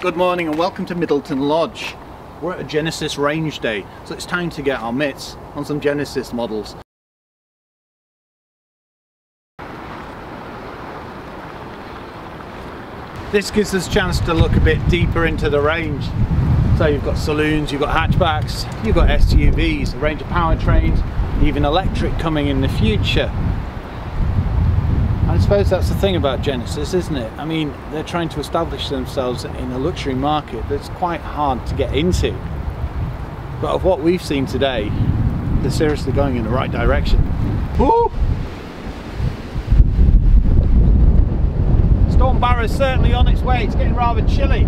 Good morning and welcome to Middleton Lodge. We're at a Genesis range day, so it's time to get our mitts on some Genesis models. This gives us a chance to look a bit deeper into the range. So you've got saloons, you've got hatchbacks, you've got SUVs, a range of powertrains, even electric coming in the future. I suppose that's the thing about Genesis, isn't it? I mean, they're trying to establish themselves in a luxury market that's quite hard to get into. But of what we've seen today, they're seriously going in the right direction. Woo! Storm Barra's certainly on its way, it's getting rather chilly.